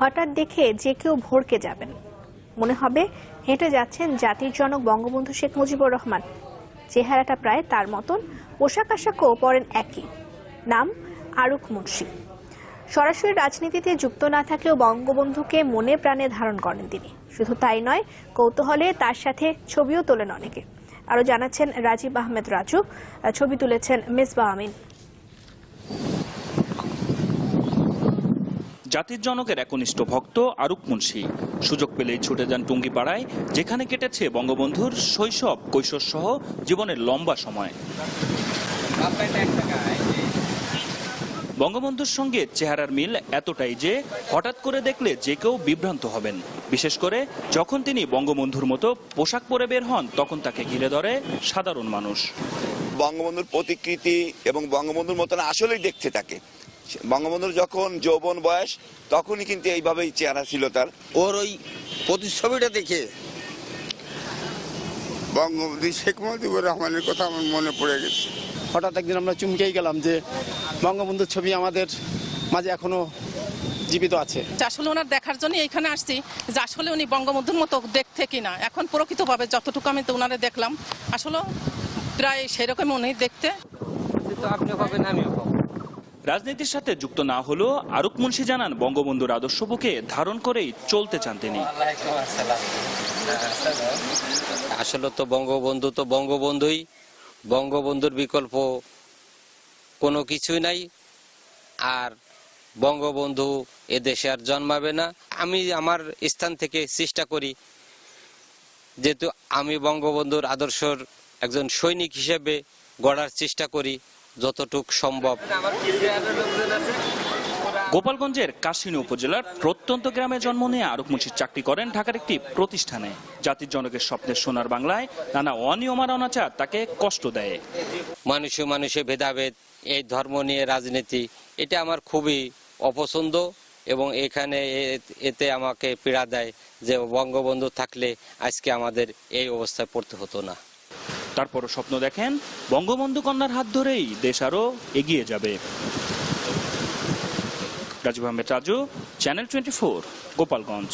হঠাৎ দেখে যে কেউ ভড়কে যাবেন। মনে হবে হেঁটে যাচ্ছেন জাতির জনক বঙ্গবন্ধু শেখ মুজিবুর রহমান। চেহারাটা প্রায় তার মতন, পোশাক আশাকও পরেন একই। নাম আরুক মুন্সি। সরাসরি রাজনীতিতে যুক্ত না থাকলেও বঙ্গবন্ধুকে মনে প্রাণে ধারণ করেন তিনি। শুধু তাই নয়, কৌতূহলে তার সাথে ছবিও তোলেন অনেকে। আরও জানাচ্ছেন রাজীব আহমেদ রাজু, ছবি তুলেছেন মিসবা আমিন। জাতির জনকের একনিষ্ঠ ভক্ত আরুক মুন্সি। সুযোগ পেলেই ছুটে যান টুঙ্গিপাড়ায়, যেখানে কেটেছে বঙ্গবন্ধুর শৈশব কৈশোর সহ জীবনের লম্বা সময়। বঙ্গবন্ধুর সঙ্গে চেহারার মিল এতটাই যে হঠাৎ করে দেখলে যে কেউ বিভ্রান্ত হবেন। বিশেষ করে যখন তিনি বঙ্গবন্ধুর মতো পোশাক পরে বের হন, তখন তাকে ঘিরে ধরে সাধারণ মানুষ। বঙ্গবন্ধুর প্রতিকৃতি এবং বঙ্গবন্ধুর মতন আসলেই দেখতে থাকে বঙ্গবন্ধুর যখন যৌবন বয়স তখনই কিন্তু এইভাবেই চেহারা ছিল তার। ওর ওই প্রতিচ্ছবিটা দেখে? বঙ্গবন্ধু শেখ মুজিবুর রহমানের কথা আমার মনে পড়ে গেছে। হঠাৎ একদিন আমরা চমকেই গেলাম যে বঙ্গবন্ধুর ছবি আমাদের মাঝে এখনও জীবিত আছে। যে আসলে ওনার দেখার জন্য এখানে আসছি যে আসলে উনি বঙ্গবন্ধুর মতো দেখতে কিনা। এখন প্রকৃতভাবে যতটুকু আমি তো ওনারে দেখলাম আসলে প্রায় সেরকম উনি দেখতে। রাজনীতির সাথে যুক্ত না হলেও আরুক মুন্সি জানান বঙ্গবন্ধুর আদর্শ বুকে ধারণ করেই চলতে চান তিনি। আসলে তো বঙ্গবন্ধু তো বঙ্গবন্ধুই। বঙ্গবন্ধুর বিকল্প কোনো কিছুই নাই। আর বঙ্গবন্ধু এ দেশে আর জন্মাবে না। আমি আমার স্থান থেকে চেষ্টা করি যেহেতু আমি বঙ্গবন্ধুর আদর্শর একজন সৈনিক হিসেবে গড়ার চেষ্টা করি। যতটুক সম্ভব। গোপালগঞ্জের কাশিনী উপজেলার প্রত্যন্ত গ্রামে জন্ম নিয়ে আরুক মুন্সি চাকরি করেন ঢাকার একটি প্রতিষ্ঠানে। জাতির জনকের স্বপ্নের সোনার বাংলায় নানা অনিয়ম আর অনাচার তাকে কষ্ট দেয়। মানুষে মানুষে ভেদাভেদ এই ধর্ম নিয়ে রাজনীতি এটা আমার খুবই অপছন্দ এবং এখানে এতে আমাকে পীড়া দেয় যে বঙ্গবন্ধু থাকলে আজকে আমাদের এই অবস্থায় পড়তে হতো না। তারপরও স্বপ্ন দেখেন, বঙ্গবন্ধু কন্যার হাত ধরেই দেশ আরও এগিয়ে যাবে। Rajib Ahmed Raju channel twenty four Gopalganj.